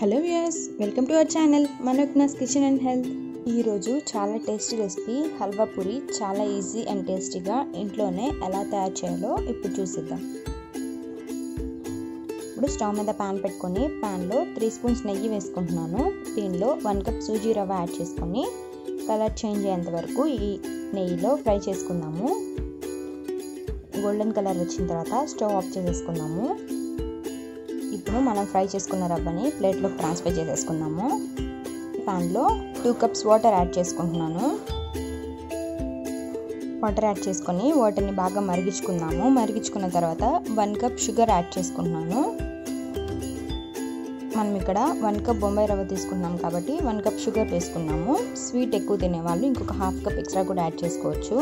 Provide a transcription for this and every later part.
Hello viewers welcome to our channel Manognya's kitchen and health. ఈరోజు చాలా tasty recipe halwa puri చాలా easy and టేస్టీగా ఇంట్లోనే ఎలా తయారు చేయాలో ఇప్పుడు చూసిద్దాం. ఇప్పుడు స్టవ్ మీద ప్యాన్ పెట్టుకొని ప్యాన్లో త్రీ స్పూన్స్ నెయ్యి వేసుకుంటున్నాను. దీనిలో వన్ కప్ సూజీ రవ్వ యాడ్ చేసుకొని కలర్ చేంజ్ అయ్యేంత వరకు ఈ నెయ్యిలో ఫ్రై చేసుకుందాము. గోల్డెన్ కలర్ వచ్చిన తర్వాత స్టవ్ ఆఫ్ చేసేసుకున్నాము ఇప్పుడు మనం ఫ్రై చేసుకున్న రవ్వని ప్లేట్లోకి ట్రాన్స్ఫర్ చేసేసుకున్నాము ప్యాన్లో టూ కప్స్ వాటర్ యాడ్ చేసుకుంటున్నాను. వాటర్ యాడ్ చేసుకొని వాటర్ని బాగా మరిగించుకున్నాము మరిగించుకున్న తర్వాత వన్ కప్ షుగర్ యాడ్ చేసుకుంటున్నాను. మనం ఇక్కడ వన్ కప్ బొంబాయి రవ్వ తీసుకున్నాం కాబట్టి వన్ కప్ షుగర్ వేసుకున్నాము. స్వీట్ ఎక్కువ తినేవాళ్ళు ఇంకొక హాఫ్ కప్ ఎక్స్ట్రా కూడా యాడ్ చేసుకోవచ్చు.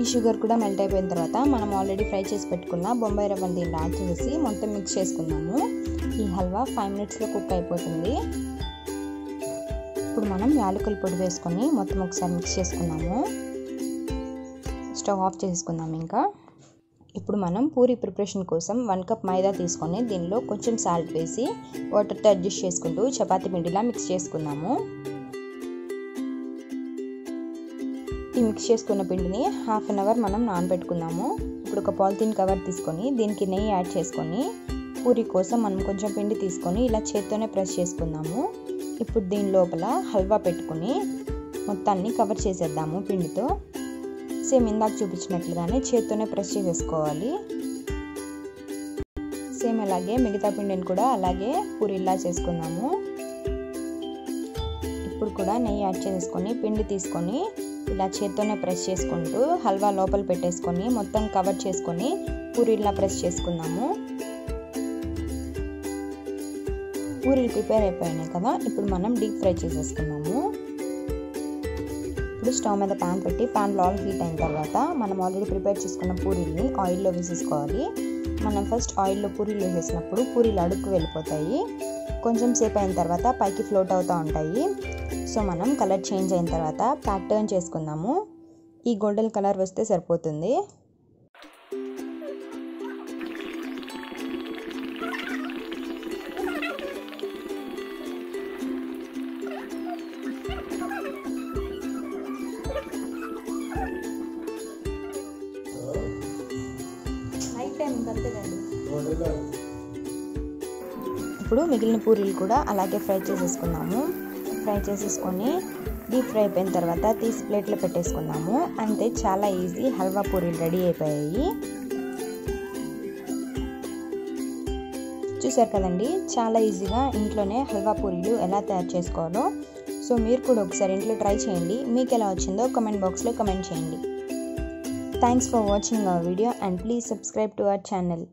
ఈ షుగర్ కూడా మెల్ట్ అయిపోయిన తర్వాత మనం ఆల్రెడీ ఫ్రై చేసి పెట్టుకున్న బొంబాయి రవ్వని దీన్ని యాడ్ చేసి మొత్తం మిక్స్ చేసుకున్నాము. ఈ హల్వా ఫైవ్ మినిట్స్లో కుక్ అయిపోతుంది. ఇప్పుడు మనం యాలకుల పొడి వేసుకొని మొత్తం ఒకసారి మిక్స్ చేసుకున్నాము. స్టవ్ ఆఫ్ చేసుకుందాం ఇంకా. ఇప్పుడు మనం పూరి ప్రిపరేషన్ కోసం వన్ కప్ మైదా తీసుకొని దీనిలో కొంచెం సాల్ట్ వేసి వాటర్తో అడ్జస్ట్ చేసుకుంటూ చపాతీ పిండిలా మిక్స్ చేసుకున్నాము ఈ మిక్స్ చేసుకున్న పిండిని హాఫ్ అన్ అవర్ మనం నానబెట్టుకుందాము. ఇప్పుడు ఒక పాలిథిన్ కవర్ తీసుకొని దీనికి నెయ్యి యాడ్ చేసుకొని పూరి కోసం మనం కొంచెం పిండి తీసుకొని ఇలా చేత్తోనే ప్రెస్ చేసుకుందాము. ఇప్పుడు దీని లోపల హల్వా పెట్టుకొని మొత్తాన్ని కవర్ చేసేద్దాము పిండితో. సేమ్ ఇందాక చూపించినట్లుగానే చేత్తోనే ప్రెస్ చేసేసుకోవాలి. సేమ్ అలాగే మిగతా పిండిని కూడా అలాగే పూరిలా చేసుకుందాము. ఇప్పుడు కూడా నెయ్యి యాడ్ చేసుకొని పిండి తీసుకొని ఇలా చేత్తోనే ప్రెస్ చేసుకుంటూ హల్వా లోపల పెట్టేసుకొని మొత్తం కవర్ చేసుకొని పూరీలా ప్రెస్ చేసుకుందాము. పూరీలు ప్రిపేర్ అయిపోయినాయి కదా ఇప్పుడు మనం డీప్ ఫ్రై చేసేసుకున్నాము ఇప్పుడు స్టవ్ మీద ప్యాన్ పెట్టి ప్యాన్ లాల్ హీట్ అయిన తర్వాత మనం ఆల్రెడీ ప్రిపేర్ చేసుకున్న పూరీల్ని ఆయిల్లో వేసేసుకోవాలి. మనం ఫస్ట్ ఆయిల్లో పూరీలు వేసేసినప్పుడు పూరీలు అడుక్కు వెళ్ళిపోతాయి. కొంచెం సేపు అయిన తర్వాత పైకి ఫ్లోట్ అవుతూ ఉంటాయి. సో మనం కలర్ చేంజ్ అయిన తర్వాత ప్యాక్ టర్న్ చేసుకుందాము. ఈ గోల్డెన్ కలర్ వస్తే సరిపోతుంది. నైట్ టైం ఇప్పుడు మిగిలిన పూరీలు కూడా అలాగే ఫ్రై చేసేసుకున్నాము ఫ్రై చేసేసుకొని డీప్ ఫ్రై అయిపోయిన తర్వాత తీసి ప్లేట్లో పెట్టేసుకున్నాము అంతే చాలా ఈజీ హల్వా పూరీలు రెడీ అయిపోయాయి. చూసారు కదండి చాలా ఈజీగా ఇంట్లోనే హల్వా పూరీలు ఎలా తయారు చేసుకోవాలో. సో మీరు కూడా ఒకసారి ఇంట్లో ట్రై చేయండి. మీకు ఎలా వచ్చిందో కమెంట్ బాక్స్లో కమెంట్ చేయండి. Thanks for watching our video and please subscribe to our channel